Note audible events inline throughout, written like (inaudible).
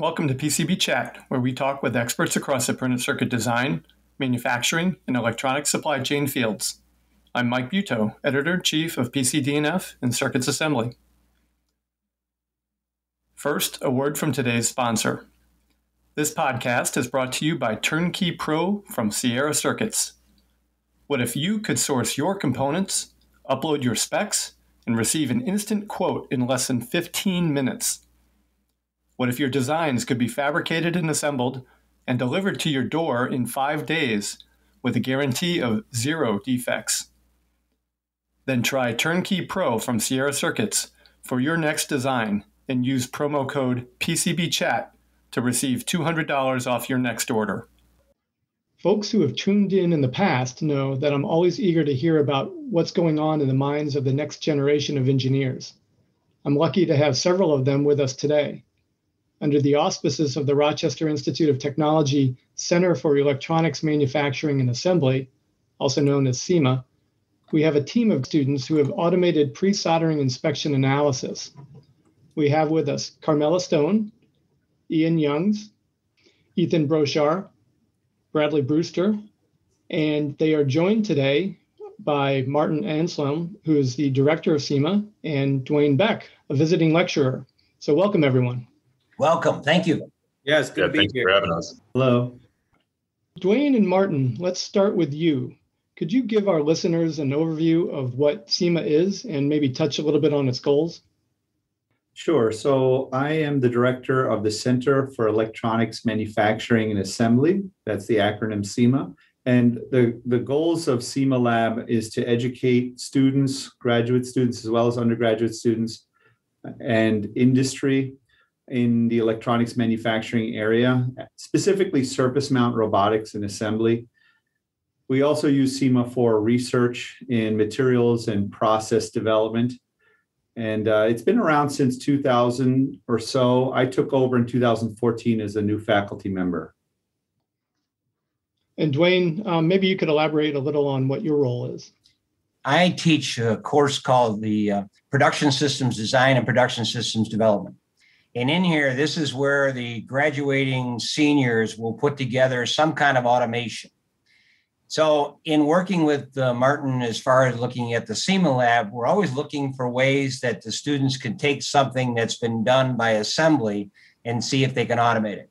welcome to PCB Chat, where we talk with experts across the printed circuit design, manufacturing, and electronic supply chain fields. I'm Mike Buetow, editor in chief of PCD&F and Circuits Assembly. First, a word from today's sponsor. This podcast is brought to you by Turnkey Pro from Sierra Circuits. What if you could source your components, upload your specs, and receive an instant quote in less than 15 minutes? What if your designs could be fabricated and assembled and delivered to your door in five days with a guarantee of zero defects? Then try Turnkey Pro from Sierra Circuits for your next design and use promo code PCBChat to receive $200 off your next order. Folks who have tuned in in the past know that I'm always eager to hear about what's going on in the minds of the next generation of engineers. I'm lucky to have several of them with us today. Under the auspices of the Rochester Institute of Technology Center for Electronics Manufacturing and Assembly, also known as CEMA, we have a team of students who have automated pre soldering inspection analysis. We have with us Carmela Stone, Ian Youngs, Ethan Broshar, Bradley Brewster, and they are joined today by Martin Anselm, who is the director of CEMA, and Duane Beck, a visiting lecturer. So, welcome everyone. Welcome. Thank you. Yes, good yeah, to be thanks here. for having us. Hello. Duane and Martin, let's start with you. Could you give our listeners an overview of what CEMA is and maybe touch a little bit on its goals? Sure. So I am the director of the Center for Electronics Manufacturing and Assembly. That's the acronym CEMA. And the, the goals of CEMA Lab is to educate students, graduate students, as well as undergraduate students, and industry in the electronics manufacturing area, specifically surface mount robotics and assembly. We also use CEMA for research in materials and process development and uh, it's been around since 2000 or so. I took over in 2014 as a new faculty member. And Duane, um, maybe you could elaborate a little on what your role is. I teach a course called the uh, Production Systems Design and Production Systems Development. And in here, this is where the graduating seniors will put together some kind of automation. So, in working with uh, Martin, as far as looking at the CEMA lab, we're always looking for ways that the students can take something that's been done by assembly and see if they can automate it.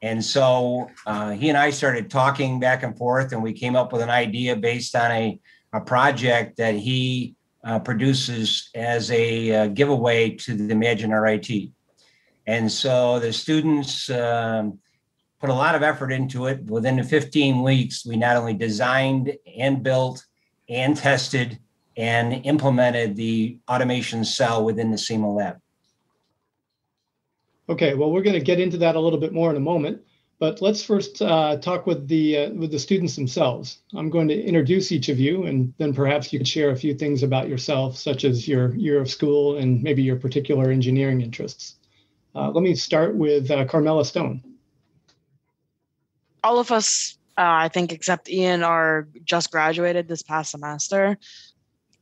And so uh, he and I started talking back and forth, and we came up with an idea based on a, a project that he uh, produces as a uh, giveaway to the Imagine RIT. And so the students, um, put a lot of effort into it. Within the 15 weeks, we not only designed and built and tested and implemented the automation cell within the CEMA lab. Okay, well, we're going to get into that a little bit more in a moment, but let's first uh, talk with the uh, with the students themselves. I'm going to introduce each of you, and then perhaps you could share a few things about yourself, such as your year of school and maybe your particular engineering interests. Uh, let me start with uh, Carmela Stone all of us, uh, I think, except Ian, are just graduated this past semester.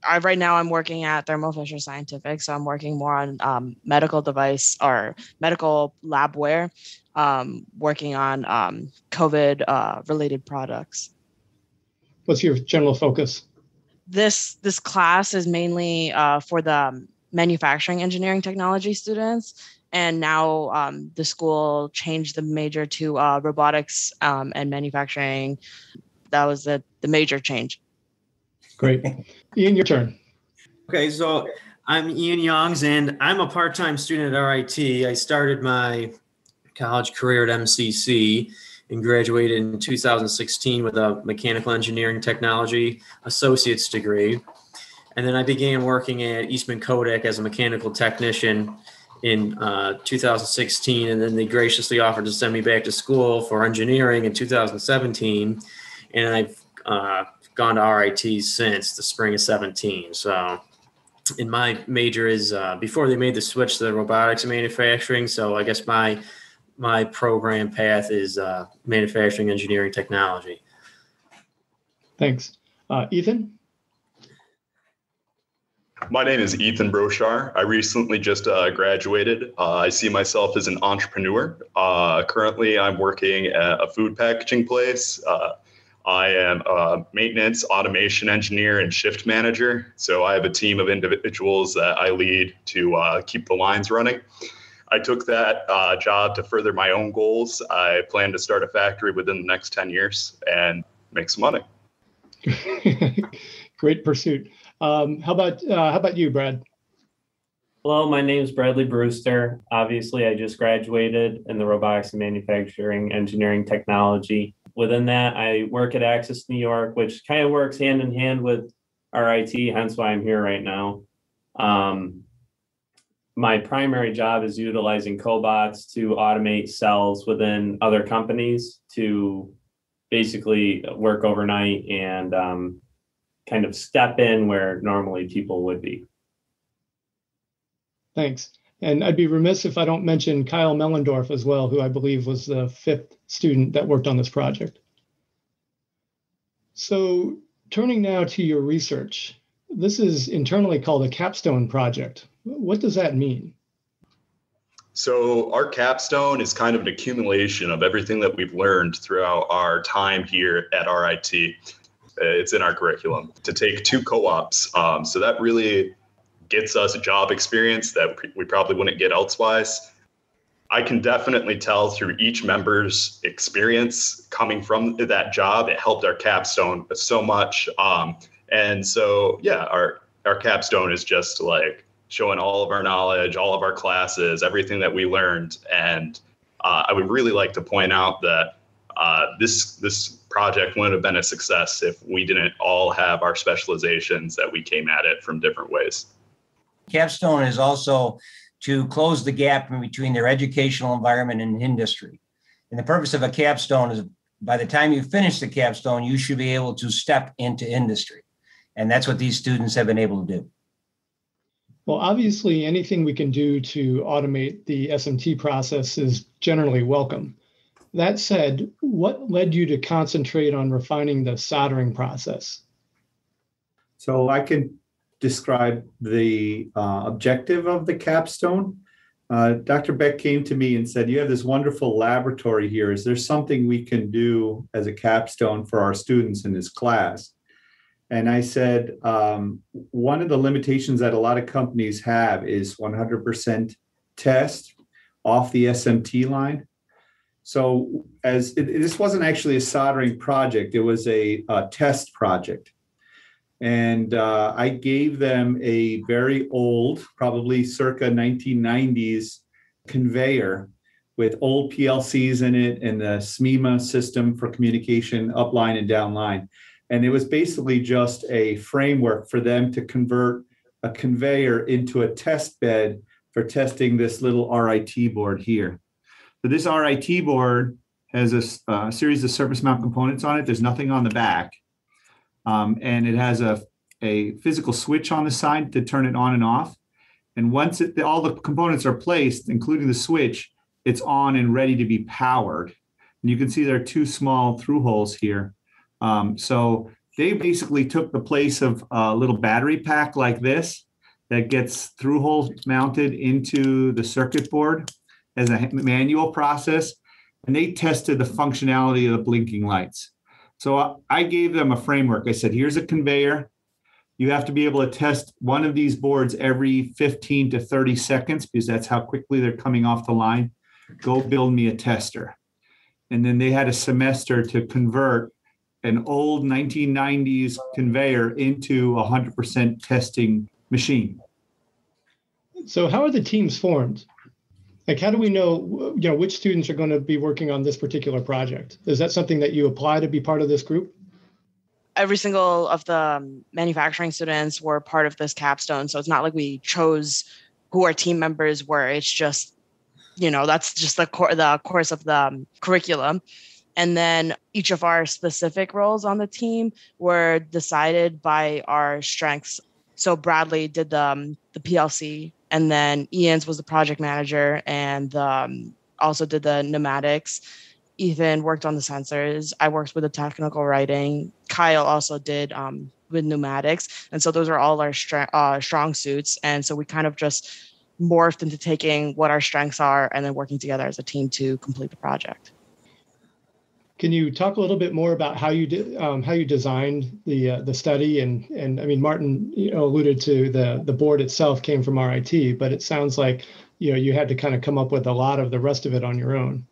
I, right now, I'm working at Thermo Fisher Scientific, so I'm working more on um, medical device or medical labware, um, working on um, COVID uh, related products. What's your general focus? This this class is mainly uh, for the um, manufacturing engineering technology students and now um, the school changed the major to uh, robotics um, and manufacturing. That was the, the major change. Great. Ian, your turn. Okay, so I'm Ian Youngs, and I'm a part time student at RIT. I started my college career at MCC and graduated in 2016 with a mechanical engineering technology associate's degree. And then I began working at Eastman Kodak as a mechanical technician in uh, 2016, and then they graciously offered to send me back to school for engineering in 2017, and I've uh, gone to RIT since the spring of 17. So, in my major is uh, before they made the switch to the robotics manufacturing. So, I guess my my program path is uh, manufacturing engineering technology. Thanks, uh, Ethan. My name is Ethan Broshar. I recently just uh, graduated. Uh, I see myself as an entrepreneur. Uh, currently, I'm working at a food packaging place. Uh, I am a maintenance automation engineer and shift manager. So I have a team of individuals that I lead to uh, keep the lines running. I took that uh, job to further my own goals. I plan to start a factory within the next 10 years and make some money. (laughs) Great pursuit. Um, how about uh, how about you, Brad? Hello, my name is Bradley Brewster. Obviously, I just graduated in the robotics and manufacturing engineering technology. Within that, I work at Access New York, which kind of works hand in hand with RIT, hence why I'm here right now. Um, my primary job is utilizing cobots to automate cells within other companies to basically work overnight and um, kind of step in where normally people would be. Thanks. And I'd be remiss if I don't mention Kyle Mellendorf as well, who I believe was the fifth student that worked on this project. So turning now to your research, this is internally called a capstone project. What does that mean? So, our capstone is kind of an accumulation of everything that we've learned throughout our time here at RIT. Uh, it's in our curriculum to take two co-ops. Um, so that really gets us a job experience that we probably wouldn't get elsewise. I can definitely tell through each member's experience coming from that job, it helped our capstone so much. Um, and so, yeah, our our capstone is just like showing all of our knowledge, all of our classes, everything that we learned. And uh, I would really like to point out that uh, this this project wouldn't have been a success if we didn't all have our specializations that we came at it from different ways. Capstone is also to close the gap between their educational environment and industry. And the purpose of a capstone is by the time you finish the capstone, you should be able to step into industry. And that's what these students have been able to do. Well, obviously, anything we can do to automate the SMT process is generally welcome. That said, what led you to concentrate on refining the soldering process? So I can describe the uh, objective of the capstone. Uh, Dr. Beck came to me and said, You have this wonderful laboratory here. Is there something we can do as a capstone for our students in this class? And I said, um, One of the limitations that a lot of companies have is 100% test off the SMT line. So as it, this wasn't actually a soldering project, it was a, a test project. And uh, I gave them a very old, probably circa 1990s conveyor with old PLCs in it and the SMEMA system for communication upline and downline. And it was basically just a framework for them to convert a conveyor into a test bed for testing this little RIT board here. So this RIT board has a uh, series of surface mount components on it. There's nothing on the back. Um, and it has a, a physical switch on the side to turn it on and off. And once it, all the components are placed, including the switch, it's on and ready to be powered. And you can see there are two small through holes here. Um, so they basically took the place of a little battery pack like this that gets through hole mounted into the circuit board as a manual process, and they tested the functionality of the blinking lights. So I gave them a framework. I said, here's a conveyor. You have to be able to test one of these boards every 15 to 30 seconds because that's how quickly they're coming off the line. Go build me a tester. And then they had a semester to convert an old 1990s conveyor into a 100% testing machine. So, how are the teams formed? Like how do we know you know which students are going to be working on this particular project? Is that something that you apply to be part of this group? Every single of the um, manufacturing students were part of this capstone so it's not like we chose who our team members were. It's just you know that's just the core the course of the um, curriculum. And then each of our specific roles on the team were decided by our strengths. So bradley did the, um, the plc and then Ian's was the project manager and um, also did the pneumatics. Ethan worked on the sensors. I worked with the technical writing. Kyle also did um, with pneumatics, and so those are all our str- uh, strong suits. And so we kind of just morphed into taking what our strengths are and then working together as a team to complete the project. Can you talk a little bit more about how you did um, how you designed the uh, the study and and I mean Martin you know, alluded to the the board itself came from RIT, but it sounds like you know you had to kind of come up with a lot of the rest of it on your own.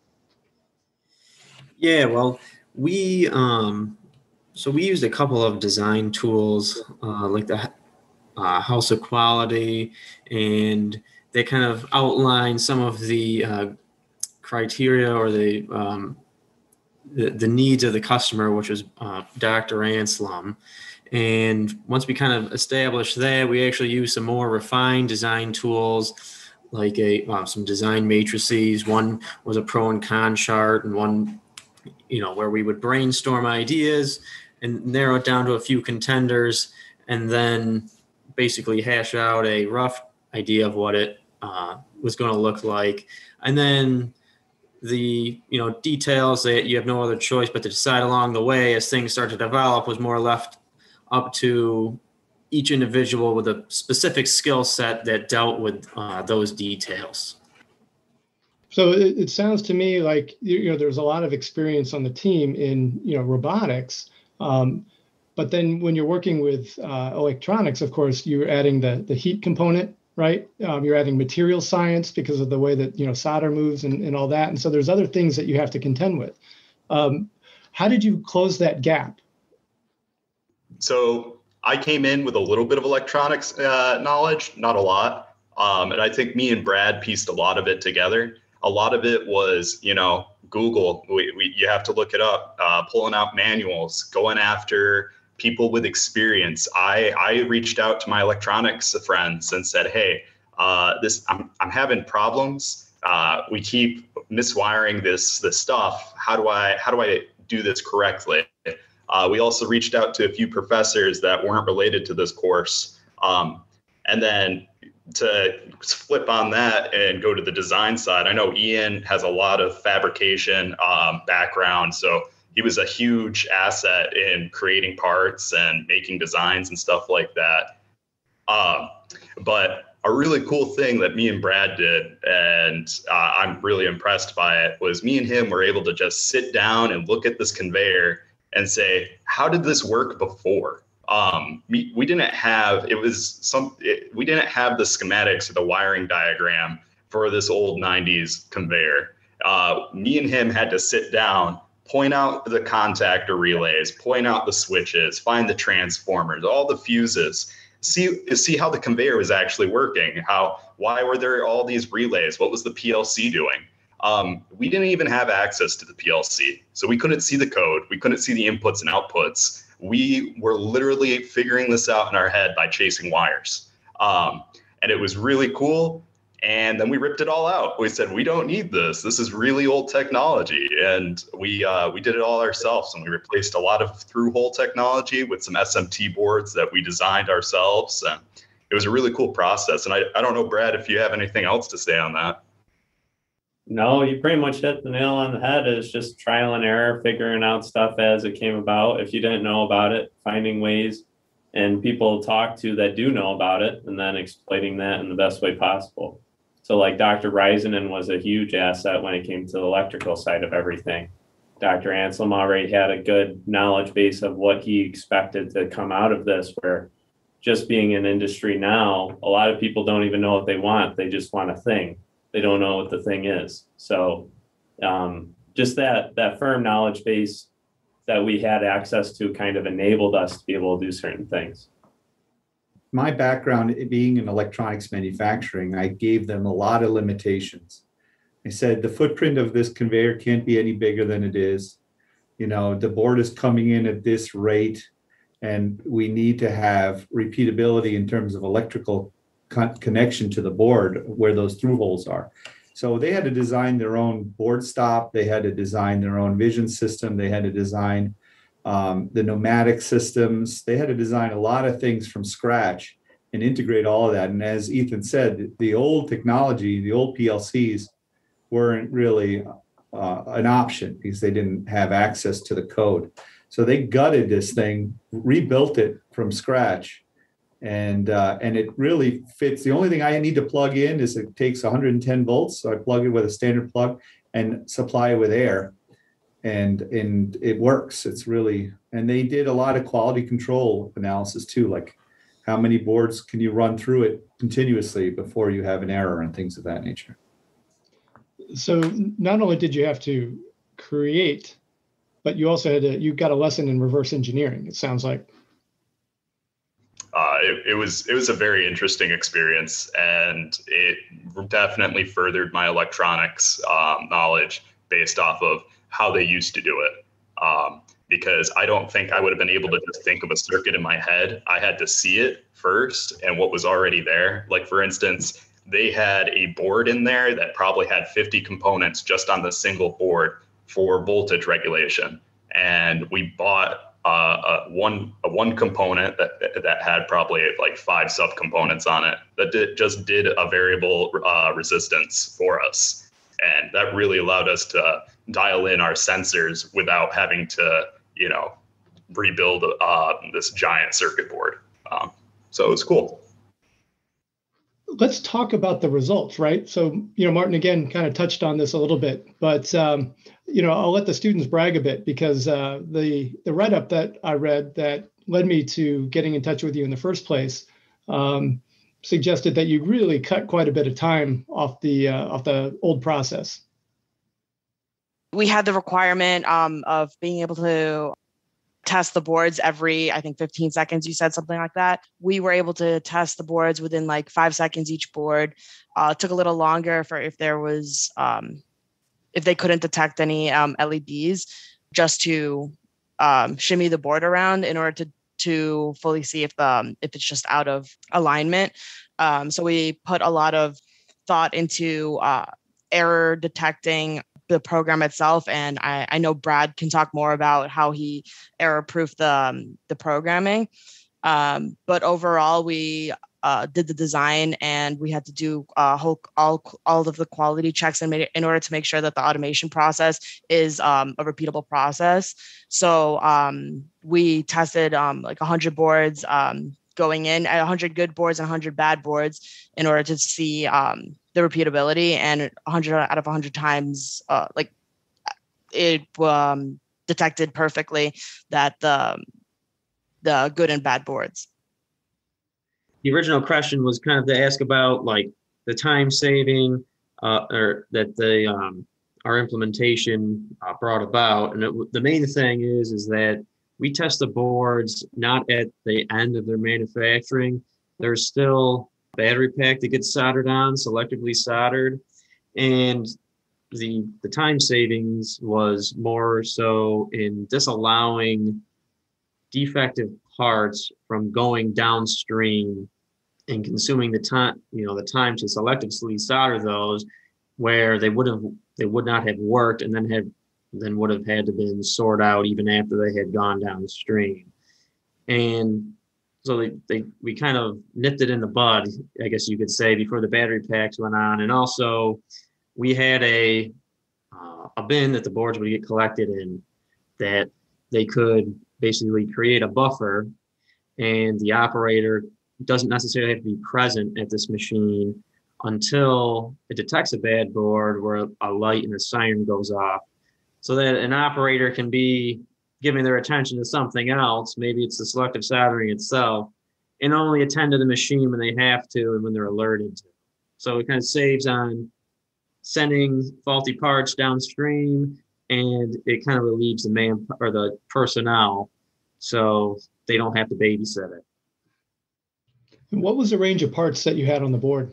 Yeah, well, we um, so we used a couple of design tools uh, like the uh, House of Quality, and they kind of outline some of the uh, criteria or the um, the, the needs of the customer, which was uh, Dr. Anselm. And once we kind of established that, we actually used some more refined design tools like a some design matrices. One was a pro and con chart, and one, you know, where we would brainstorm ideas and narrow it down to a few contenders, and then basically hash out a rough idea of what it uh, was going to look like, and then the you know details that you have no other choice but to decide along the way as things start to develop was more left up to each individual with a specific skill set that dealt with uh, those details. So it, it, sounds to me like you know there's a lot of experience on the team in you know robotics, um, but then when you're working with uh, electronics, of course, you're adding the the heat component right? Um, you're adding material science because of the way that you know solder moves and, and all that, and so there's other things that you have to contend with. Um, how did you close that gap? So I came in with a little bit of electronics uh, knowledge, not a lot, um, and I think me and Brad pieced a lot of it together. A lot of it was, you know, Google. We, we you have to look it up, uh, pulling out manuals, going after people with experience. I, I reached out to my electronics friends and said, hey, uh, this I'm, I'm having problems. Uh, we keep miswiring this this stuff. How do I how do I do this correctly? Uh, we also reached out to a few professors that weren't related to this course. Um, and then to flip on that and go to the design side, I know Ian has a lot of fabrication um, background, so he was a huge asset in creating parts and making designs and stuff like that. Um, but a really cool thing that me and Brad did, and uh, I'm really impressed by it, was me and him were able to just sit down and look at this conveyor and say, how did this work before? Um, we, we didn't have it was some it, we didn't have the schematics or the wiring diagram for this old 90s conveyor. Uh, me and him had to sit down point out the contactor relays, point out the switches, find the transformers, all the fuses, see see how the conveyor was actually working. How why were there all these relays? What was the PLC doing? Um, we didn't even have access to the PLC, so we couldn't see the code. We couldn't see the inputs and outputs. We were literally figuring this out in our head by chasing wires, um, and it was really cool and then we ripped it all out. We said we don't need this. This is really old technology, and we uh, we did it all ourselves. And we replaced a lot of through-hole technology with some SMT boards that we designed ourselves. And it was a really cool process. And I I don't know, Brad, if you have anything else to say on that. No, you pretty much hit the nail on the head. It's just trial and error, figuring out stuff as it came about. If you didn't know about it, finding ways and people talk to that do know about it, and then exploiting that in the best way possible. So like Dr. Risenen was a huge asset when it came to the electrical side of everything. Dr. Anselm already had a good knowledge base of what he expected to come out of this, where just being in industry now, a lot of people don't even know what they want. They just want a thing. They don't know what the thing is. So um, just that that firm knowledge base that we had access to kind of enabled us to be able to do certain things my background being in electronics manufacturing, I gave them a lot of limitations. I said the footprint of this conveyor can't be any bigger than it is. You know, the board is coming in at this rate, and we need to have repeatability in terms of electrical con- connection to the board where those through holes are. So they had to design their own board stop. They had to design their own vision system. They had to design um, the pneumatic systems. They had to design a lot of things from scratch and integrate all of that. And as Ethan said, the old technology, the old PLCs weren't really uh, an option because they didn't have access to the code. So they gutted this thing, rebuilt it from scratch, and uh, and it really fits. The only thing I need to plug in is it takes 110 volts, so I plug it with a standard plug and supply it with air, and and it works. It's really and they did a lot of quality control analysis too, like how many boards can you run through it continuously before you have an error and things of that nature. So not only did you have to create, but you also had to, you got a lesson in reverse engineering. It sounds like. Uh, it, it, was it was a very interesting experience, and it definitely furthered my electronics um, knowledge based off of how they used to do it. Um, because I don't think I would have been able to just think of a circuit in my head. I had to see it first and what was already there. Like for instance, they had a board in there that probably had 50 components just on the single board for voltage regulation. And we bought uh, a one a one component that that had probably like five subcomponents on it that did, just did a variable uh, resistance for us, and that really allowed us to dial in our sensors without having to you know rebuild uh, this giant circuit board. Um, so it was cool let's talk about the results, right? So, you know, Martin again kind of touched on this a little bit, but um, you know, I'll let the students brag a bit because uh, the the write up that I read that led me to getting in touch with you in the first place um, suggested that you really cut quite a bit of time off the uh, off the old process. We had the requirement um, of being able to test the boards every i think 15 seconds you said something like that. We were able to test the boards within like five seconds each board. Uh, took a little longer for if there was um, if they couldn't detect any um, leds just to um, shimmy the board around in order to to fully see if the um, if it's just out of alignment. Um, so we put a lot of thought into uh, error detecting the program itself. And I, I know Brad can talk more about how he error proofed the, um, the programming. Um, but overall, we uh, did the design and we had to do uh, whole, all, all of the quality checks in, in order to make sure that the automation process is um, a repeatable process. So um, we tested um, like 100 boards um, going in at 100 good boards and 100 bad boards in order to see um, the repeatability and 100 out of 100 times uh, like it um, detected perfectly that the the good and bad boards. The original question was kind of to ask about like the time saving uh, or that the um, our implementation uh, brought about. And it, the main thing is is that we test the boards not at the end of their manufacturing. There's still battery pack that gets soldered on, selectively soldered. And the the time savings was more so in disallowing defective parts from going downstream and consuming the time, you know, the time to selectively solder those where they would have they would not have worked and then have then would have had to been sorted out even after they had gone downstream. And so they, they we kind of nipped it in the bud, I guess you could say, before the battery packs went on. And also, we had a uh, a bin that the boards would get collected in that they could basically create a buffer, and the operator doesn't necessarily have to be present at this machine until it detects a bad board where a light and a siren goes off so that an operator can be giving their attention to something else. Maybe it's the selective soldering itself, and only attend to the machine when they have to and when they're alerted to. So it kind of saves on sending faulty parts downstream, and it kind of relieves the man or the personnel, so they don't have to babysit it. And what was the range of parts that you had on the board?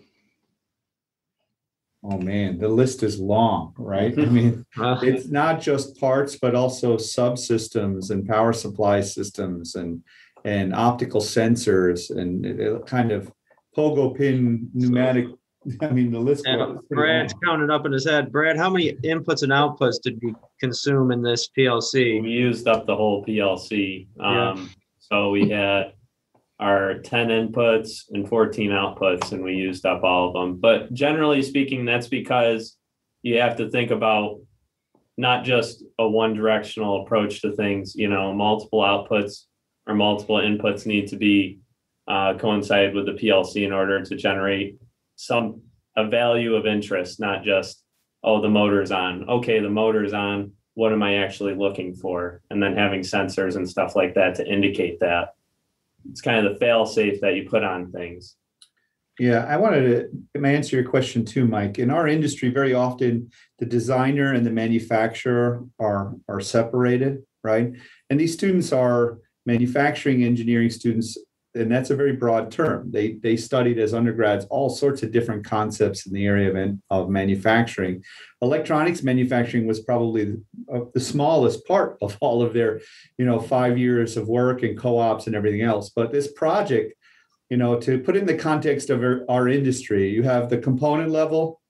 Oh man, the list is long, right? I mean, (laughs) it's not just parts, but also subsystems and power supply systems and and optical sensors and kind of pogo pin pneumatic. I mean, the list. Brad's counting up in his head. Brad, how many inputs and outputs did we consume in this PLC? We used up the whole PLC. Um, yeah. So we had are 10 inputs and 14 outputs, and we used up all of them. But generally speaking, that's because you have to think about not just a one directional approach to things. You know, multiple outputs or multiple inputs need to be uh, coincide with the PLC in order to generate some a value of interest, not just oh the motor's on. Okay, the motor's on. What am I actually looking for? And then having sensors and stuff like that to indicate that. It's kind of the fail safe that you put on things. Yeah, I wanted to answer your question too, Mike. In our industry, very often the designer and the manufacturer are are separated, right? And these students are manufacturing engineering students and that's a very broad term. They they studied as undergrads all sorts of different concepts in the area of, of manufacturing. Electronics manufacturing was probably the, uh, the smallest part of all of their, you know, five years of work and co-ops and everything else. But this project, you know, to put in the context of our, our industry, you have the component level,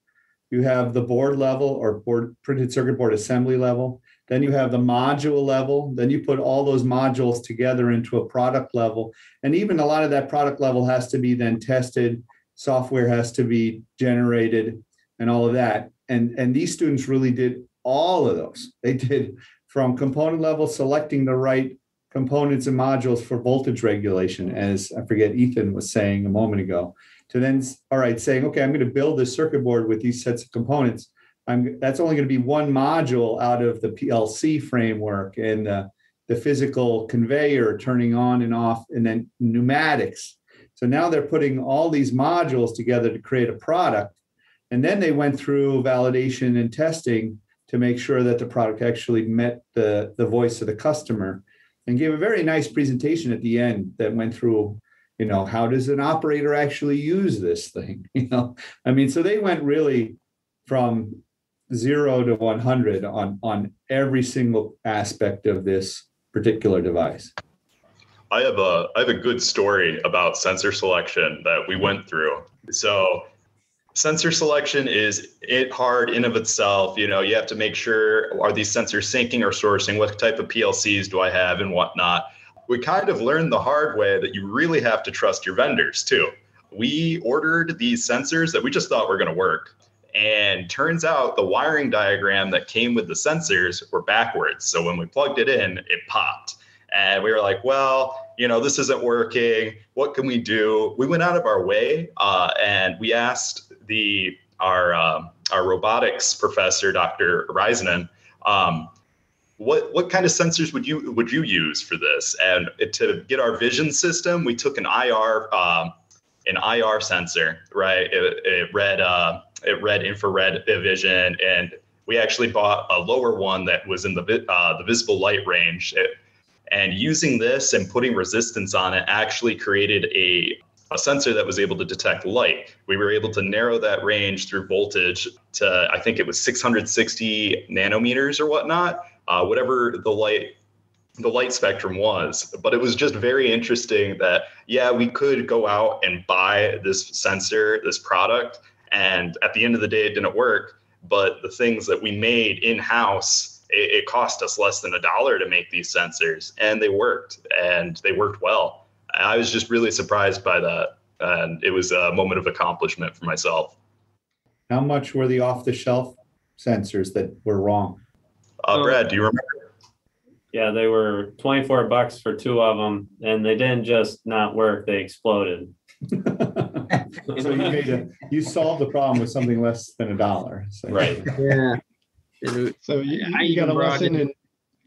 you have the board level or board printed circuit board assembly level, then you have the module level. Then you put all those modules together into a product level. And even a lot of that product level has to be then tested. Software has to be generated and all of that. And, and these students really did all of those. (laughs) They did from component level, selecting the right components and modules for voltage regulation, as I forget Ethan was saying a moment ago, to then, all right, saying, okay, I'm going to build this circuit board with these sets of components I'm, that's only going to be one module out of the PLC framework and the, the physical conveyor turning on and off, and then pneumatics. So now they're putting all these modules together to create a product. And then they went through validation and testing to make sure that the product actually met the, the voice of the customer and gave a very nice presentation at the end that went through you know how does an operator actually use this thing (laughs) you know i mean so they went really from zero to 100 on, on every single aspect of this particular device. I have a I have a good story about sensor selection that we went through. So sensor selection is it hard in of itself. You know, you have to make sure are these sensors sinking or sourcing? What type of PLCs do I have and whatnot? We kind of learned the hard way that you really have to trust your vendors too. We ordered these sensors that we just thought were going to work. And turns out the wiring diagram that came with the sensors were backwards. So when we plugged it in, it popped. And we were like, well, you know, this isn't working. What can we do? We went out of our way uh, and we asked the our uh, our robotics professor, Dr. Reisenen, um, what what kind of sensors would you would you use for this? And to get our vision system, we took an IR um, an IR sensor, right? It, it read uh, it read infrared vision, and we actually bought a lower one that was in the uh, the visible light range. It, and using this and putting resistance on it actually created a, a sensor that was able to detect light. We were able to narrow that range through voltage to I think it was 660 nanometers or whatnot, uh, whatever the light the light spectrum was. But it was just very interesting that, yeah, we could go out and buy this sensor, this product, and at the end of the day, it didn't work. But the things that we made in house, it, it cost us less than a dollar to make these sensors, and they worked, and they worked well. I was just really surprised by that. And it was a moment of accomplishment for myself. How much were the off the shelf sensors that were wrong? Uh, Brad, do you remember? Yeah, they were 24 bucks for two of them, and they didn't just not work, they exploded. (laughs) so you made a, you solved the problem with something less than a dollar. So. Right. Yeah. So you, you got a lesson in,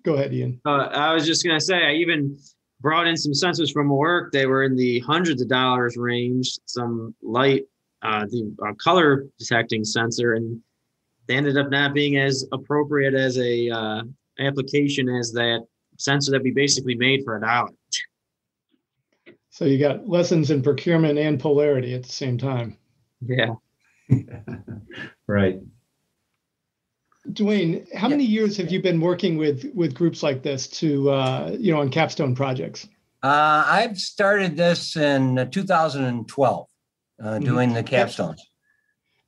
go ahead, Ian. Uh, I was just going to say, I even brought in some sensors from work. They were in the hundreds of dollars range, some light, uh, the uh, color detecting sensor, and they ended up not being as appropriate as a uh, application as that sensor that we basically made for a dollar. So you got lessons in procurement and polarity at the same time. Yeah. (laughs) right. Duane, how yeah. many years have you been working with with groups like this to uh, you know on capstone projects? Uh, I've started this in 2012, uh, mm-hmm. doing the capstones.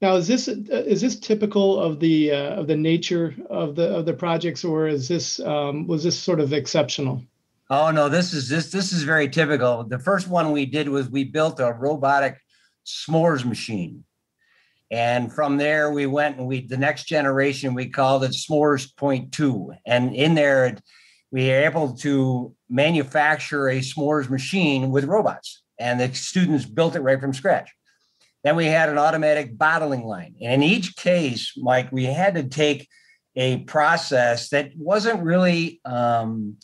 Now, is this is this typical of the uh, of the nature of the of the projects, or is this um, was this sort of exceptional? Oh no, this is this this is very typical. The first one we did was we built a robotic s'mores machine, And from there, we went and we, the next generation, we called it S'mores Point Two. And in there, we were able to manufacture a s'mores machine with robots. And the students built it right from scratch. Then we had an automatic bottling line. And in each case, Mike, we had to take a process that wasn't really um,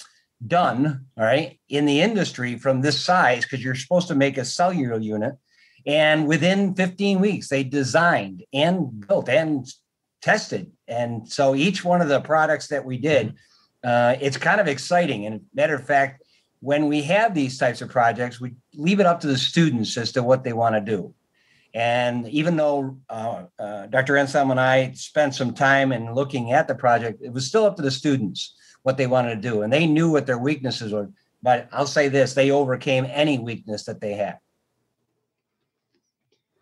done, all right, in the industry from this size, because you're supposed to make a cellular unit. And within 15 weeks, they designed and built and tested. And so each one of the products that we did, uh, it's kind of exciting. And matter of fact, when we have these types of projects, we leave it up to the students as to what they want to do. And even though uh, uh, Dr. Anselm and I spent some time in looking at the project, it was still up to the students what they wanted to do. And they knew what their weaknesses were. But I'll say this they overcame any weakness that they had.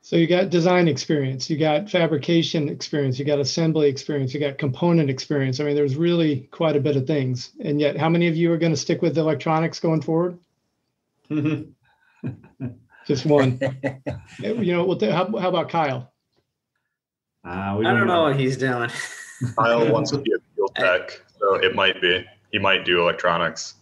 So you got design experience, you got fabrication experience, you got assembly experience, you got component experience. I mean, there's really quite a bit of things. And yet, how many of you are going to stick with electronics going forward? (laughs) Just one. (laughs) you know, what? how, how about Kyle? Uh, I don't know what he's doing. Kyle wants to be a (laughs) field tech, so it might be. He might do electronics.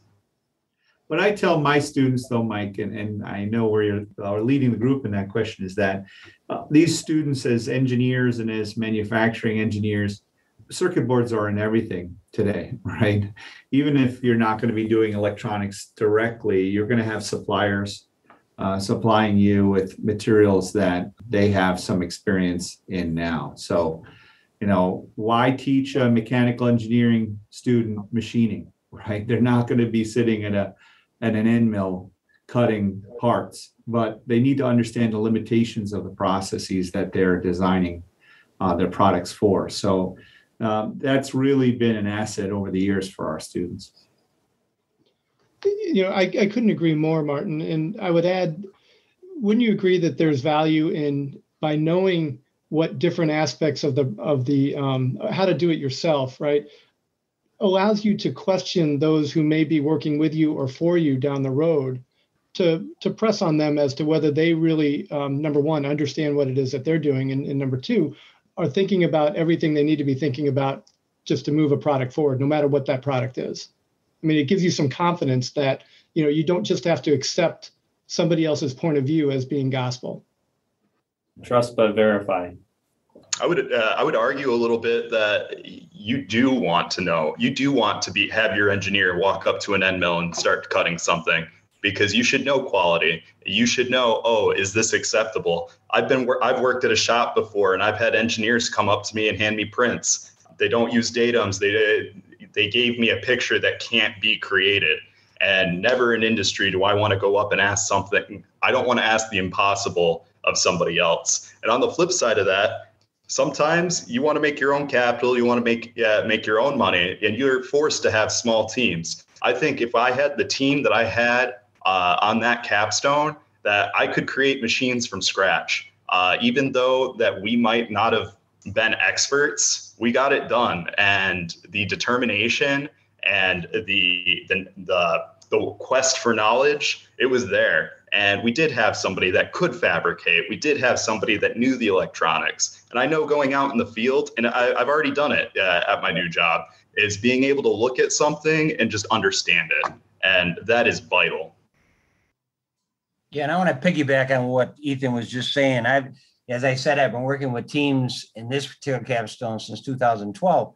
What I tell my students, though, Mike, and, and I know where you're are leading the group in that question, is that uh, these students, as engineers and as manufacturing engineers, circuit boards are in everything today, (laughs) right? Even if you're not going to be doing electronics directly, you're going to have suppliers uh, supplying you with materials that they have some experience in now. So, you know, why teach a mechanical engineering student machining, right? They're not going to be sitting at a at an end mill cutting parts, but they need to understand the limitations of the processes that they're designing uh, their products for. So um, that's really been an asset over the years for our students. You know, I, I couldn't agree more, Martin. And I would add, wouldn't you agree that there's value in by knowing what different aspects of the of the um, how to do it yourself, right? allows you to question those who may be working with you or for you down the road to to press on them as to whether they really um, number one understand what it is that they're doing and, and number two are thinking about everything they need to be thinking about just to move a product forward no matter what that product is i mean it gives you some confidence that you know you don't just have to accept somebody else's point of view as being gospel trust but verify I would uh, I would argue a little bit that you do want to know. You do want to be have your engineer walk up to an end mill and start cutting something because you should know quality. You should know, oh, is this acceptable? I've been I've worked at a shop before and I've had engineers come up to me and hand me prints. They don't use datums. They they gave me a picture that can't be created. And never in industry do I want to go up and ask something. I don't want to ask the impossible of somebody else. And on the flip side of that, sometimes you want to make your own capital you want to make make your own money and you're forced to have small teams. I think if i had the team that i had uh, on that capstone that i could create machines from scratch. Uh, even though that we might not have been experts we got it done. And the determination and the the the, the quest for knowledge it was there and we did have somebody that could fabricate. We did have somebody that knew the electronics. And I know going out in the field, and I, have already done it uh, at my new job, is being able to look at something and just understand it. And that is vital. Yeah, and I want to piggyback on what Ethan was just saying. I've, as I said, I've been working with teams in this particular capstone since 2012.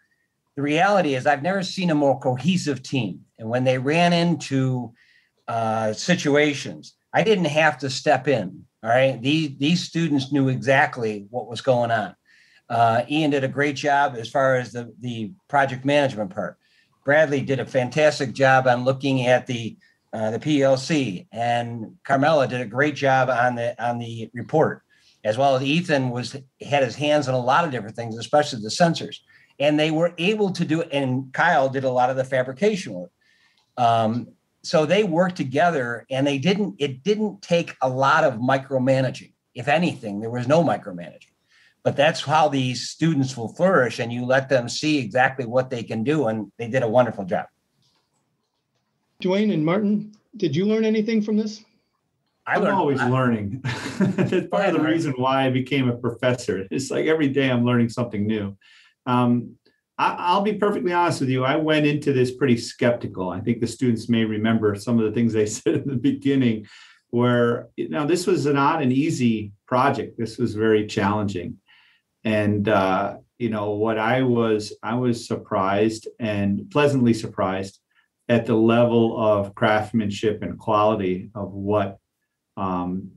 The reality is, I've never seen a more cohesive team. And when they ran into uh, situations, I didn't have to step in. All right. These, these students knew exactly what was going on. Uh, Ian did a great job as far as the, the project management part. Bradley did a fantastic job on looking at the uh, the PLC, and Carmela did a great job on the on the report, as well as Ethan was had his hands on a lot of different things, especially the sensors, and they were able to do it. And Kyle did a lot of the fabrication work. Um, so they worked together and they didn't it didn't take a lot of micromanaging if anything there was no micromanaging but that's how these students will flourish and you let them see exactly what they can do and they did a wonderful job duane and martin did you learn anything from this I am always learning. (laughs) That's part of the reason why I became a professor. It's like every day I'm learning something new. Um, I, will be perfectly honest with you. I went into this pretty skeptical. I think the students may remember some of the things they (laughs) said in the beginning, where you know this was not an easy project. This was very challenging, and uh, you know what I was I was surprised and pleasantly surprised at the level of craftsmanship and quality of what um,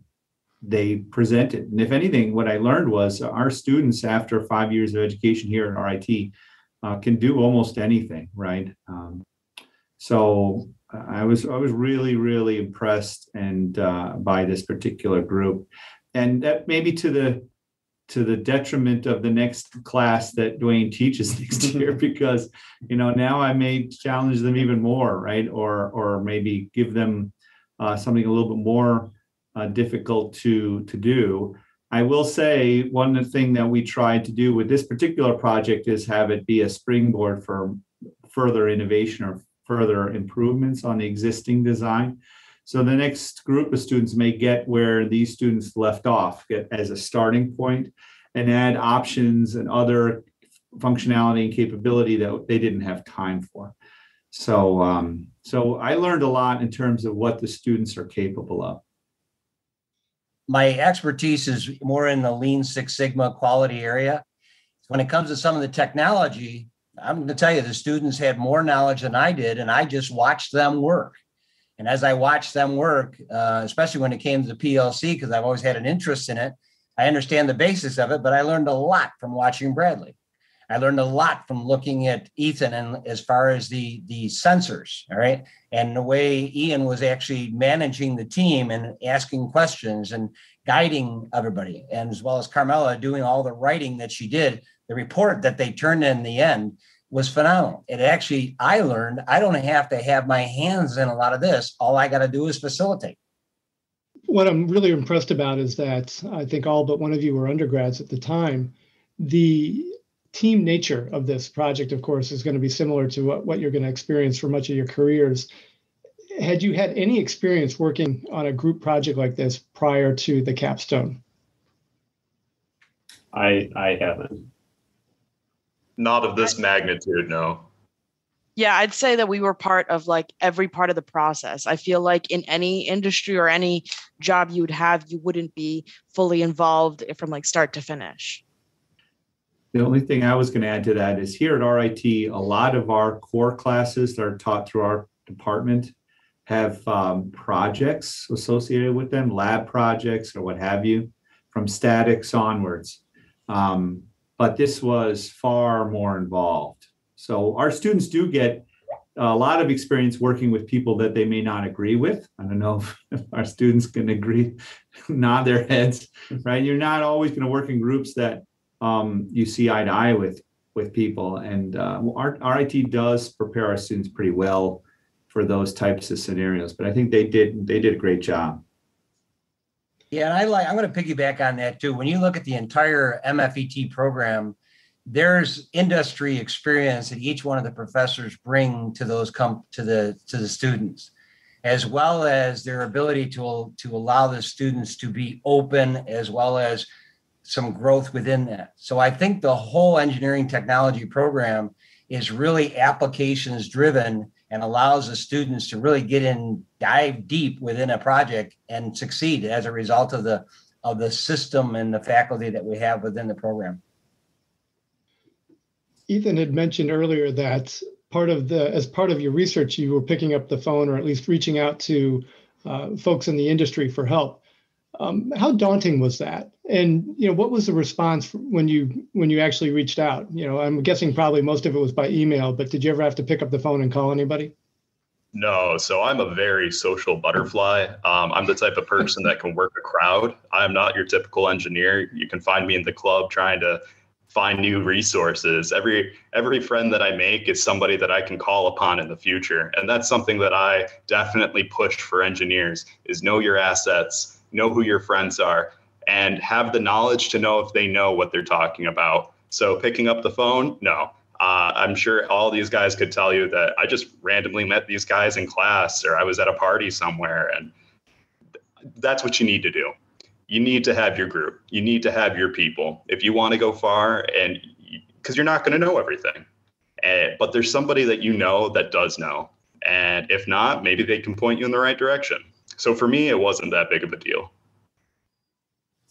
they presented. And if anything, what I learned was our students, after five years of education here at RIT, uh, can do almost anything, right? Um, so I was I was really really impressed and uh, by this particular group, and that maybe to the to the detriment of the next class that Duane teaches (laughs) next year (laughs) because you know now I may challenge them even more, right? Or or maybe give them uh, something a little bit more uh, difficult to to do. I will say one thing that we tried to do with this particular project is have it be a springboard for further innovation or further improvements on the existing design. So the next group of students may get where these students left off get as a starting point and add options and other functionality and capability that they didn't have time for. So, um, so I learned a lot in terms of what the students are capable of my expertise is more in the lean six sigma quality area. When it comes to some of the technology i'm going to tell you the students had more knowledge than i did and i just watched them work. And as i watched them work uh, especially when it came to the plc because i've always had an interest in it i understand the basics of it but i learned a lot from watching bradley I learned a lot from looking at Ethan and as far as the the sensors, all right, and the way Ian was actually managing the team and asking questions and guiding everybody, and as well as Carmela doing all the writing that she did. The report that they turned in the end was phenomenal. It actually, I learned I don't have to have my hands in a lot of this. All I got to do is facilitate. What I'm really impressed about is that I think all but one of you were undergrads at the time. The team nature of this project, of course, is going to be similar to what, what you're going to experience for much of your careers. Had you had any experience working on a group project like this prior to the capstone? I I haven't. Not of this magnitude, no. Yeah, I'd say that we were part of like every part of the process. I feel like in any industry or any job you would have, you wouldn't be fully involved from like start to finish. The only thing I was going to add to that is here at RIT, a lot of our core classes that are taught through our department have um, projects associated with them, lab projects or what have you, from statics onwards. Um, but this was far more involved. So our students do get a lot of experience working with people that they may not agree with. I don't know if (laughs) our students can agree, (laughs) nod their heads, right? You're not always going to work in groups that um, you see eye to eye with with people. And uh, our RIT does prepare our students pretty well for those types of scenarios. But I think they did they did a great job. Yeah, and I like I'm going to piggyback on that too. When you look at the entire MFET program, there's industry experience that each one of the professors bring to those come to the to the students as well as their ability to to allow the students to be open as well as some growth within that. So I think the whole engineering technology program is really applications driven and allows the students to really get in dive deep within a project and succeed as a result of the of the system and the faculty that we have within the program. Ethan had mentioned earlier that part of the as part of your research you were picking up the phone or at least reaching out to uh, folks in the industry for help. Um, how daunting was that? And you know, what was the response when you when you actually reached out? You know, I'm guessing probably most of it was by email, but did you ever have to pick up the phone and call anybody? No, so I'm a very social butterfly. Um, I'm the type of person that can work a crowd. I'm not your typical engineer. You can find me in the club trying to find new resources. Every every friend that I make is somebody that I can call upon in the future, and that's something that I definitely push for engineers: is know your assets know who your friends are, and have the knowledge to know if they know what they're talking about. So picking up the phone, no. Uh, I'm sure all these guys could tell you that I just randomly met these guys in class or I was at a party somewhere and that's what you need to do. You need to have your group. You need to have your people if you want to go far, and because you're not going to know everything. And, but there's somebody that you know that does know, and if not, maybe they can point you in the right direction. So for me, it wasn't that big of a deal.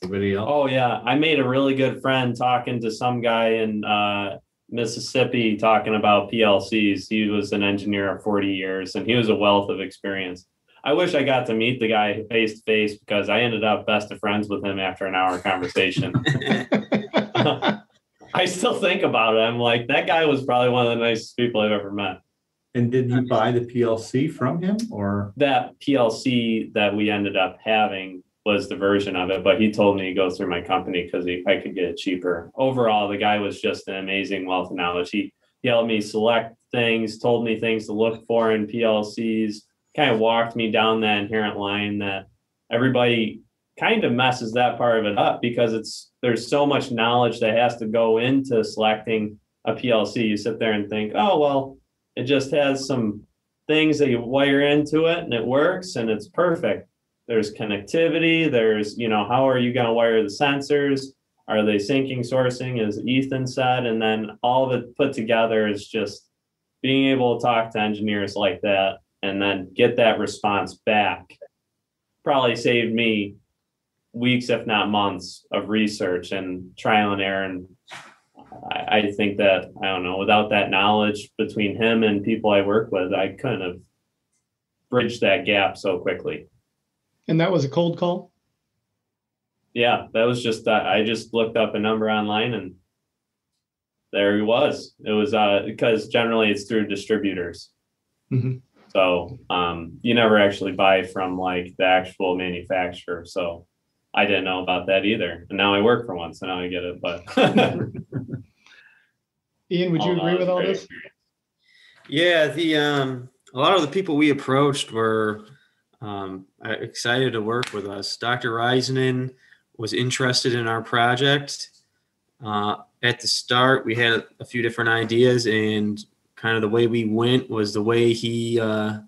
Anybody else? Oh yeah, I made a really good friend talking to some guy in uh, Mississippi talking about PLCs. He was an engineer for 40 years, and he was a wealth of experience. I wish I got to meet the guy face to face because I ended up best of friends with him after an hour conversation. (laughs) (laughs) I still think about it. I'm like, that guy was probably one of the nicest people I've ever met. And did you buy the PLC from him or? That PLC that we ended up having was the version of it, but he told me to go through my company because I could get it cheaper. Overall, the guy was just an amazing wealth of knowledge. He, he helped me select things, told me things to look for in PLCs, kind of walked me down that inherent line that everybody kind of messes that part of it up because it's there's so much knowledge that has to go into selecting a PLC. You sit there and think, oh well, it just has some things that you wire into it and it works and it's perfect. There's connectivity, there's, you know, how are you going to wire the sensors? Are they sinking sourcing, as Ethan said? And then all of it put together is just being able to talk to engineers like that and then get that response back probably saved me weeks, if not months, of research and trial and error. And I, I, think that, I don't know, without that knowledge between him and people I work with, I couldn't have bridged that gap so quickly. And that was a cold call? Yeah, that was just, uh, I just looked up a number online and there he was. It was uh, because generally it's through distributors. Mm-hmm. So um, you never actually buy from like the actual manufacturer. So I didn't know about that either. And now I work for one, so now I get it. But (laughs) (laughs) Ian, would you agree with all this? Yeah, the um, a lot of the people we approached were um, excited to work with us. Dr. Reisenen was interested in our project. Uh, at the start, we had a few different ideas, and kind of the way we went was the way he uh,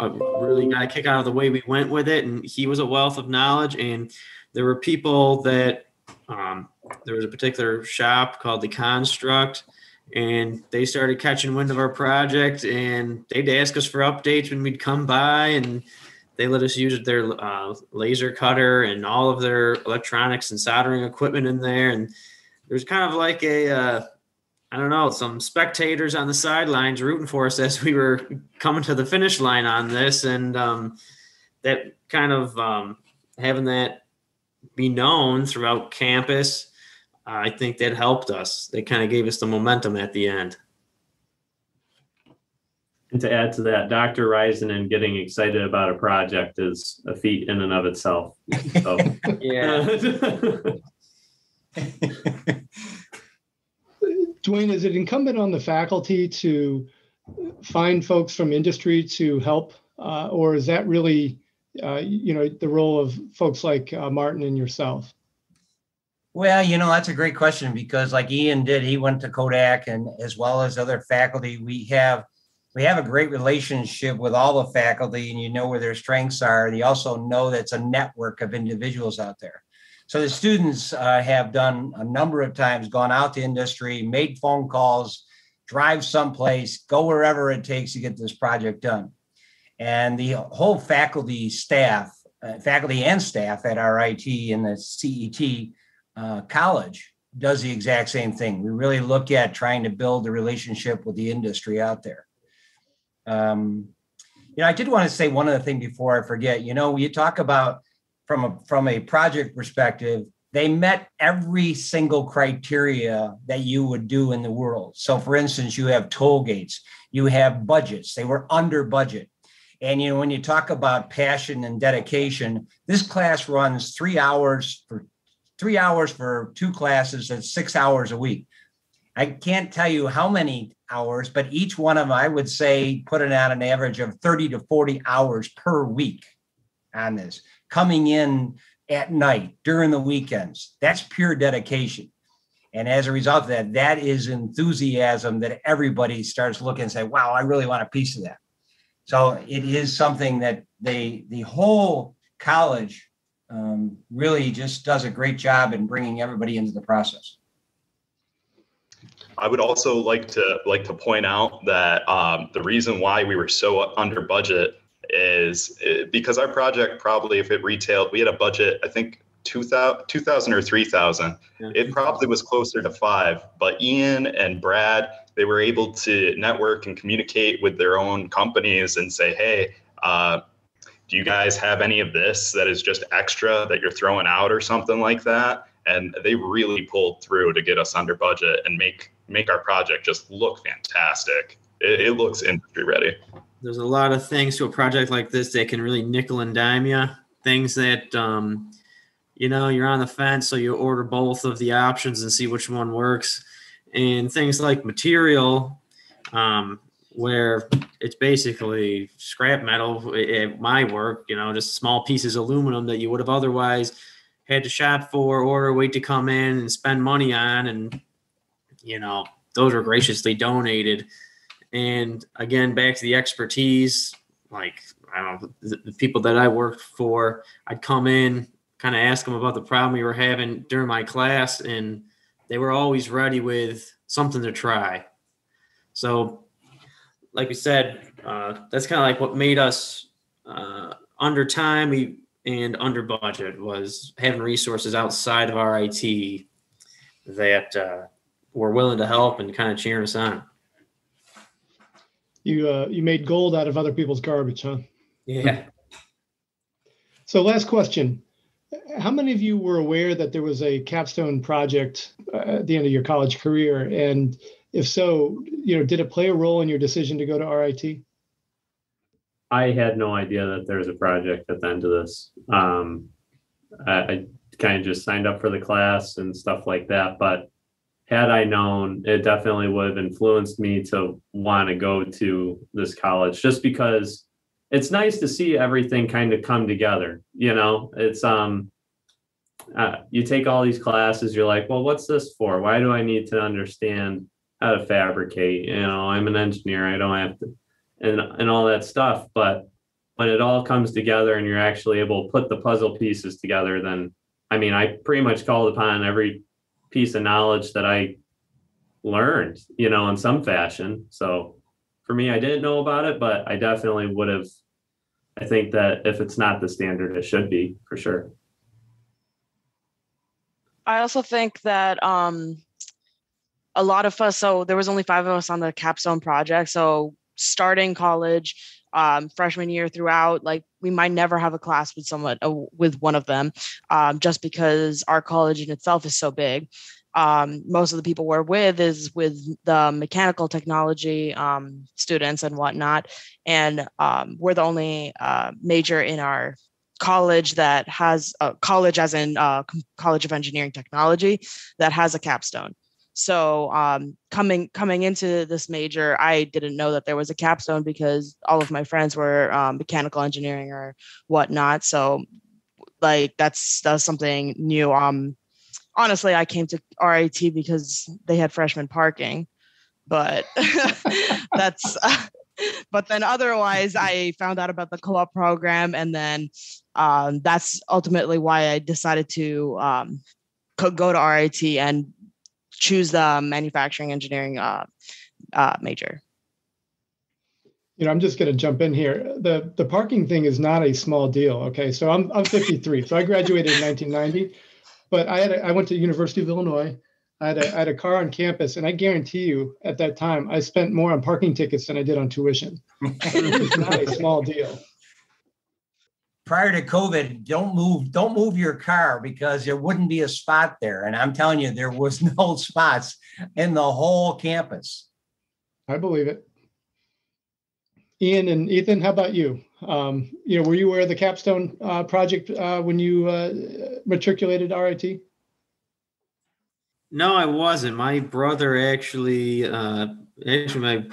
uh, really got a kick out of the way we went with it. And he was a wealth of knowledge. And there were people that um, there was a particular shop called the Construct, and they started catching wind of our project, and they'd ask us for updates when we'd come by, and they let us use their uh, laser cutter and all of their electronics and soldering equipment in there. And there's kind of like a uh, I don't know, some spectators on the sidelines rooting for us as we were coming to the finish line on this. And um, that kind of um, having that be known throughout campus, uh, I think that helped us. They kind of gave us the momentum at the end. And to add to that, Dr. Reisenen getting excited about a project is a feat in and of itself. So. (laughs) yeah. (laughs) (laughs) Duane, is it incumbent on the faculty to find folks from industry to help, uh, or is that really, uh, you know, the role of folks like uh, Martin and yourself? Well, you know, that's a great question because, like Ian did, he went to Kodak, and as well as other faculty, we have we have a great relationship with all the faculty, and you know where their strengths are, and you also know that it's a network of individuals out there. So the students uh, have done a number of times, gone out to industry, made phone calls, drive someplace, go wherever it takes to get this project done. And the whole faculty staff, uh, faculty and staff at RIT and the CET uh, college does the exact same thing. We really look at trying to build a relationship with the industry out there. Um, you know, I did want to say one other thing before I forget. You know, you talk about from a from a project perspective, they met every single criteria that you would do in the world. So, for instance, you have toll gates, you have budgets; they were under budget. And you know, when you talk about passion and dedication, this class runs three hours for three hours for two classes. That's six hours a week. I can't tell you how many hours, but each one of them, I would say, put it on an average of 30 to 40 hours per week on this coming in at night during the weekends. That's pure dedication. And as a result of that, that is enthusiasm that everybody starts looking and say, wow, I really want a piece of that. So it is something that they, the whole college um, really just does a great job in bringing everybody into the process. I would also like to like to point out that um, the reason why we were so under budget is uh, because our project probably if it retailed we had a budget I think 2000, 2000 or 3000 yeah. it probably was closer to five but Ian and Brad they were able to network and communicate with their own companies and say hey uh, do you guys have any of this that is just extra that you're throwing out or something like that? And they really pulled through to get us under budget and make make our project just look fantastic. It, it looks industry ready there's a lot of things to a project like this that can really nickel and dime you things that um, you know you're on the fence so you order both of the options and see which one works and things like material um, where it's basically scrap metal at my work, you know, just small pieces of aluminum that you would have otherwise had to shop for or wait to come in and spend money on. And, you know, those are graciously donated. And again, back to the expertise, like, I don't know, the, people that I worked for, I'd come in, kind of ask them about the problem we were having during my class, and they were always ready with something to try. So like we said, uh, that's kind of like what made us uh, under time we, and under budget was having resources outside of RIT that uh, were willing to help and kind of cheer us on. You uh, you made gold out of other people's garbage, huh? Yeah. (laughs) So last question. How many of you were aware that there was a capstone project uh, at the end of your college career? And if so, you know, did it play a role in your decision to go to RIT? I had no idea that there was a project at the end of this. Um, I, I kind of just signed up for the class and stuff like that. But had I known, it definitely would have influenced me to want to go to this college just because it's nice to see everything kind of come together. You know, it's, um, uh, you take all these classes, you're like, well, what's this for? Why do I need to understand how to fabricate. You know, I'm an engineer. I don't have to, and and all that stuff. But when it all comes together and you're actually able to put the puzzle pieces together, then I mean, I pretty much called upon every piece of knowledge that I learned, you know, in some fashion. So for me, I didn't know about it, but I definitely would have. I think that if it's not the standard, it should be for sure. I also think that um, a lot of us, so there was only five of us on the capstone project. So starting college, um, freshman year throughout, like we might never have a class with someone uh, with one of them, um, just because our college in itself is so big. Um, most of the people we're with is with the mechanical technology um, students and whatnot, and um, we're the only uh, major in our college that has a college as in uh, college of engineering technology that has a capstone so um, coming coming into this major, I didn't know that there was a capstone because all of my friends were um, mechanical engineering or whatnot. So like that's that's something new. Um, honestly, I came to RIT because they had freshman parking, but (laughs) that's. (laughs) But then otherwise, I found out about the co-op program, and then um, that's ultimately why I decided to um, go to RIT and choose the manufacturing engineering uh, uh, major. You know, I'm just going to jump in here. The the parking thing is not a small deal. Okay, so I'm I'm 53, so I graduated in 1990, but I had a, I went to University of Illinois. I had, a, I had a car on campus, and I guarantee you, at that time, I spent more on parking tickets than I did on tuition. (laughs) it's not a small deal prior to COVID, don't move, don't move your car because there wouldn't be a spot there. And I'm telling you, there was (laughs) no spots in the whole campus. I believe it. Ian and Ethan, how about you? Um, you know, were you aware of the capstone uh, project uh, when you uh, matriculated RIT? No, I wasn't. My brother actually, uh, actually, my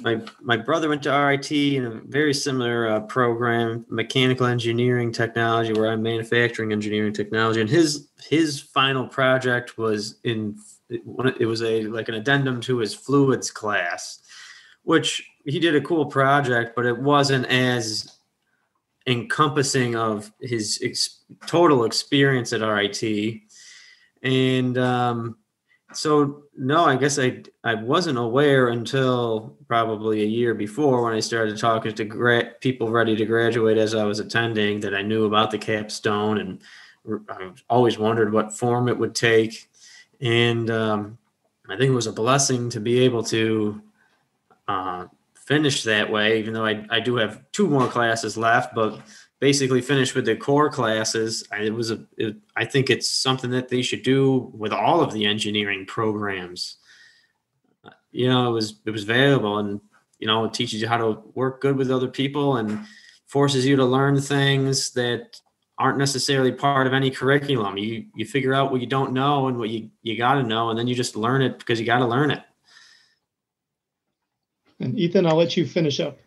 my my brother went to RIT in a very similar uh, program, mechanical engineering technology, where I'm manufacturing engineering technology, and his his final project was in it was a like an addendum to his fluids class, which he did a cool project, but it wasn't as encompassing of his ex- total experience at RIT. And um, so, no, I guess I I wasn't aware until probably a year before when I started talking to gra- people ready to graduate as I was attending that I knew about the capstone and I always wondered what form it would take. And um, I think it was a blessing to be able to uh, finish that way, even though I, I do have two more classes left, but basically finish with the core classes. It was a, it, I think it's something that they should do with all of the engineering programs. You know, it was, it was valuable and, you know, it teaches you how to work good with other people and forces you to learn things that aren't necessarily part of any curriculum. You, you figure out what you don't know and what you, you got to know, and then you just learn it because you got to learn it. And Ethan, I'll let you finish up.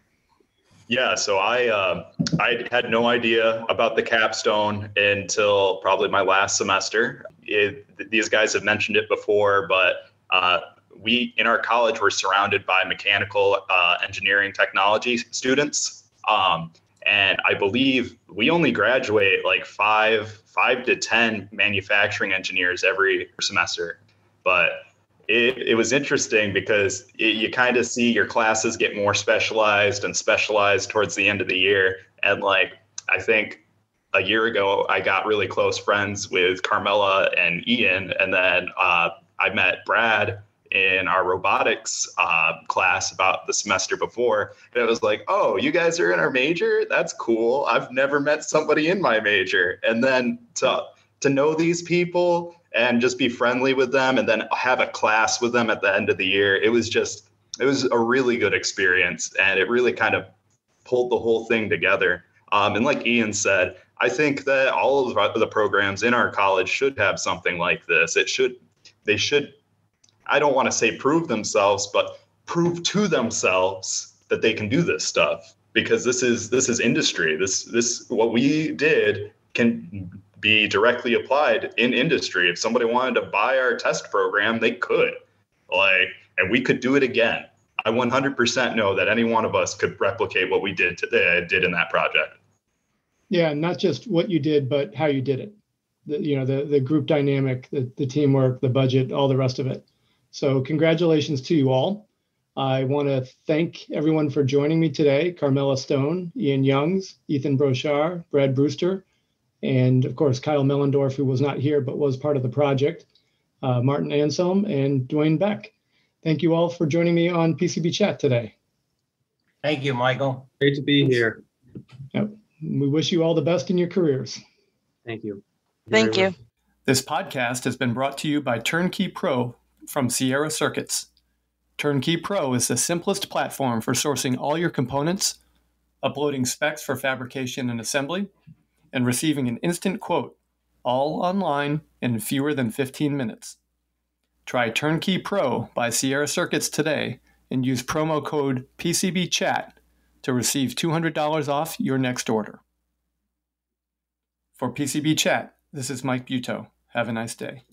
Yeah, so I uh, I had no idea about the capstone until probably my last semester. It, these guys have mentioned it before, but uh, we in our college were surrounded by mechanical uh, engineering technology students, um, and I believe we only graduate like five five to ten manufacturing engineers every semester, but it, it was interesting because it, you kind of see your classes get more specialized and specialized towards the end of the year. And like, I think a year ago, I got really close friends with Carmela and Ian. And then uh, I met Brad in our robotics uh, class about the semester before. And it was like, oh, you guys are in our major? That's cool. I've never met somebody in my major. And then to, to know these people and just be friendly with them and then have a class with them at the end of the year. It was just, it was a really good experience and it really kind of pulled the whole thing together. Um, and like Ian said, I think that all of the programs in our college should have something like this. It should, they should, I don't want to say prove themselves, but prove to themselves that they can do this stuff because this is this is industry. This this what we did can be directly applied in industry. If somebody wanted to buy our test program, they could. Like, and we could do it again. I 100% know that any one of us could replicate what we did today, uh, did in that project. Yeah, not just what you did, but how you did it. The, you know, the the group dynamic, the the teamwork, the budget, all the rest of it. So, congratulations to you all. I want to thank everyone for joining me today Carmela Stone, Ian Youngs, Ethan Broshar, Brad Brewster, and of course Kyle Mellendorf, who was not here but was part of the project, uh, Martin Anselm, and Duane Beck. Thank you all for joining me on PCB Chat today. Thank you, Michael. Great to be here. Yep. We wish you all the best in your careers. Thank you. Thank you. This podcast has been brought to you by Turnkey Pro from Sierra Circuits. Turnkey Pro is the simplest platform for sourcing all your components, uploading specs for fabrication and assembly, and receiving an instant quote, all online in fewer than 15 minutes. Try Turnkey Pro by Sierra Circuits today and use promo code PCBChat to receive $200 off your next order. For PCB Chat, this is Mike Buetow. Have a nice day.